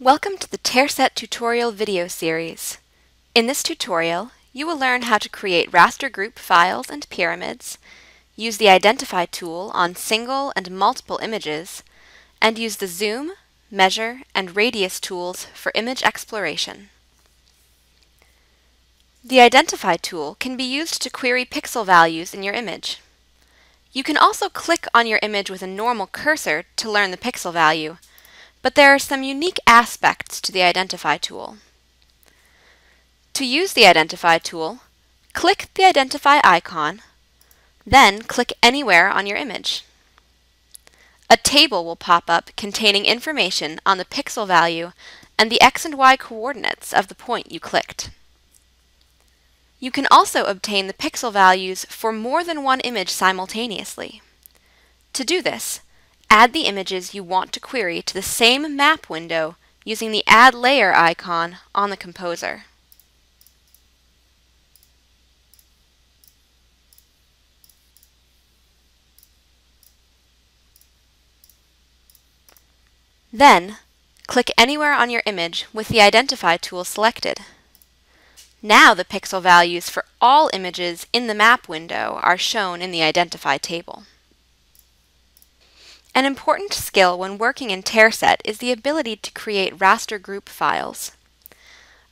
Welcome to the TerrSet tutorial video series. In this tutorial, you will learn how to create raster group files and pyramids, use the Identify tool on single and multiple images, and use the Zoom, Measure, and Radius tools for image exploration. The Identify tool can be used to query pixel values in your image. You can also click on your image with a normal cursor to learn the pixel value, but there are some unique aspects to the Identify tool. To use the Identify tool, click the Identify icon, then click anywhere on your image. A table will pop up containing information on the pixel value and the x and y coordinates of the point you clicked. You can also obtain the pixel values for more than one image simultaneously. To do this, Add the images you want to query to the same map window using the Add Layer icon on the Composer. Then, click anywhere on your image with the Identify tool selected. Now the pixel values for all images in the map window are shown in the Identify table. An important skill when working in TerrSet is the ability to create raster group files.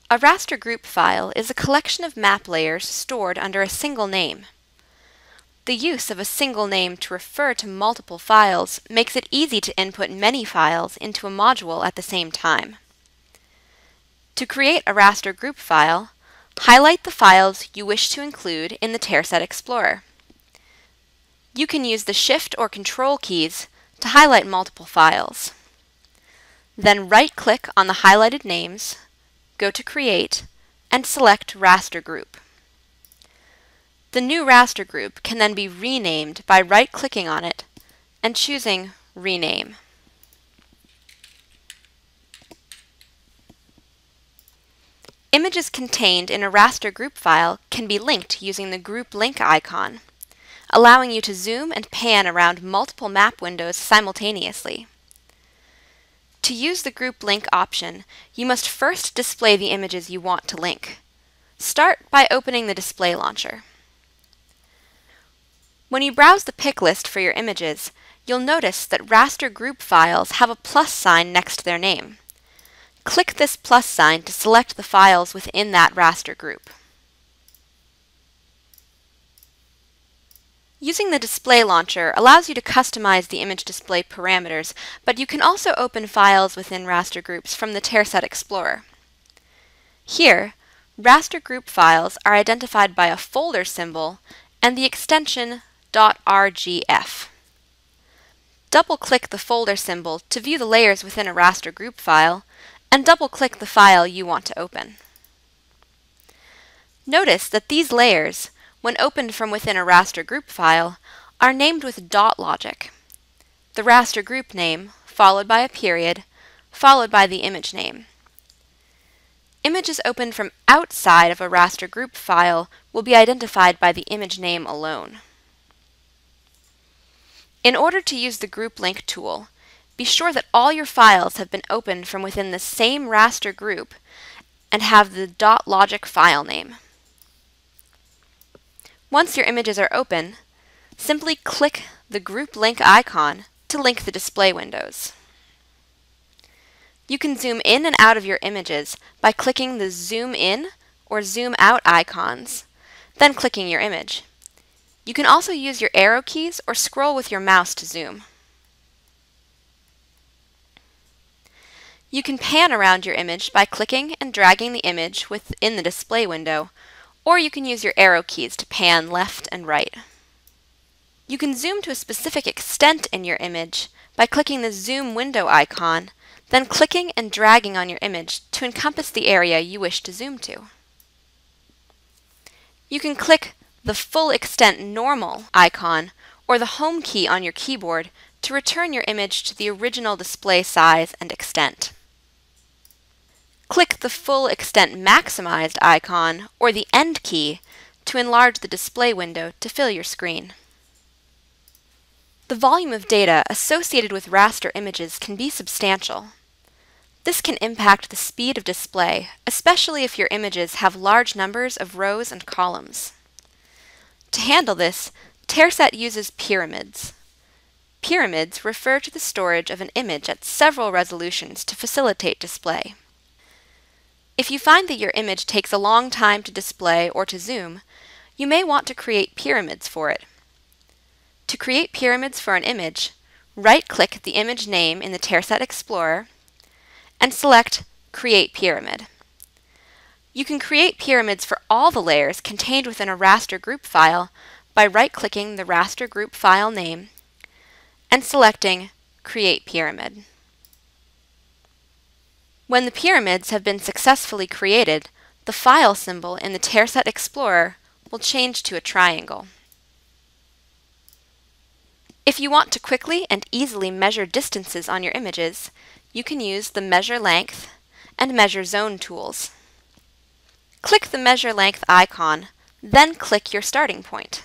A raster group file is a collection of map layers stored under a single name. The use of a single name to refer to multiple files makes it easy to input many files into a module at the same time. To create a raster group file, highlight the files you wish to include in the TerrSet Explorer. You can use the Shift or Control keys to highlight multiple files. Then right-click on the highlighted names, go to Create, and select Raster Group. The new raster group can then be renamed by right-clicking on it and choosing Rename. Images contained in a raster group file can be linked using the group link icon allowing you to zoom and pan around multiple map windows simultaneously. To use the Group Link option, you must first display the images you want to link. Start by opening the Display Launcher. When you browse the pick list for your images, you'll notice that raster group files have a plus sign next to their name. Click this plus sign to select the files within that raster group. Using the Display Launcher allows you to customize the image display parameters, but you can also open files within raster groups from the TerrSet Explorer. Here, raster group files are identified by a folder symbol and the extension .rgf. Double-click the folder symbol to view the layers within a raster group file, and double-click the file you want to open. Notice that these layers, when opened from within a raster group file, are named with dot logic. The raster group name, followed by a period, followed by the image name. Images opened from outside of a raster group file will be identified by the image name alone. In order to use the Group Link tool, be sure that all your files have been opened from within the same raster group and have the dot logic file name. Once your images are open, simply click the group link icon to link the display windows. You can zoom in and out of your images by clicking the zoom in or zoom out icons, then clicking your image. You can also use your arrow keys or scroll with your mouse to zoom. You can pan around your image by clicking and dragging the image within the display window or you can use your arrow keys to pan left and right. You can zoom to a specific extent in your image by clicking the zoom window icon, then clicking and dragging on your image to encompass the area you wish to zoom to. You can click the full extent normal icon or the home key on your keyboard to return your image to the original display size and extent. Click the Full Extent Maximized icon or the End key to enlarge the display window to fill your screen. The volume of data associated with raster images can be substantial. This can impact the speed of display, especially if your images have large numbers of rows and columns. To handle this, TerrSet uses pyramids. Pyramids refer to the storage of an image at several resolutions to facilitate display. If you find that your image takes a long time to display or to zoom, you may want to create pyramids for it. To create pyramids for an image, right-click the image name in the TerrSet Explorer and select Create Pyramid. You can create pyramids for all the layers contained within a raster group file by right-clicking the raster group file name and selecting Create Pyramid. When the pyramids have been successfully created, the file symbol in the TerrSet Explorer will change to a triangle. If you want to quickly and easily measure distances on your images, you can use the Measure Length and Measure Zone tools. Click the Measure Length icon, then click your starting point.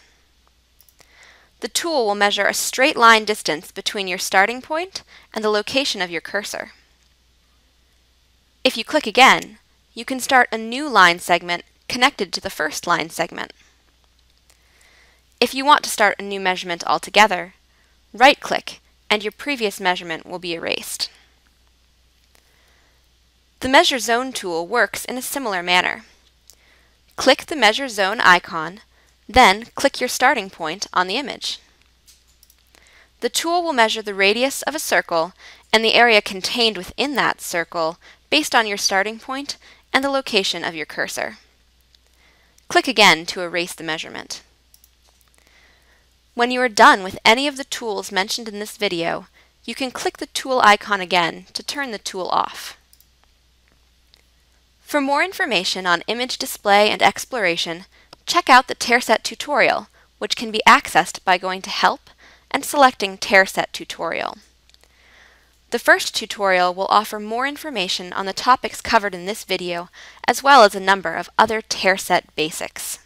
The tool will measure a straight line distance between your starting point and the location of your cursor. If you click again, you can start a new line segment connected to the first line segment. If you want to start a new measurement altogether, right-click and your previous measurement will be erased. The Measure Zone tool works in a similar manner. Click the Measure Zone icon, then click your starting point on the image. The tool will measure the radius of a circle and the area contained within that circle based on your starting point and the location of your cursor. Click again to erase the measurement. When you are done with any of the tools mentioned in this video, you can click the tool icon again to turn the tool off. For more information on image display and exploration, check out the TerrSet tutorial, which can be accessed by going to Help and selecting TerrSet Tutorial. The first tutorial will offer more information on the topics covered in this video, as well as a number of other TerrSet basics.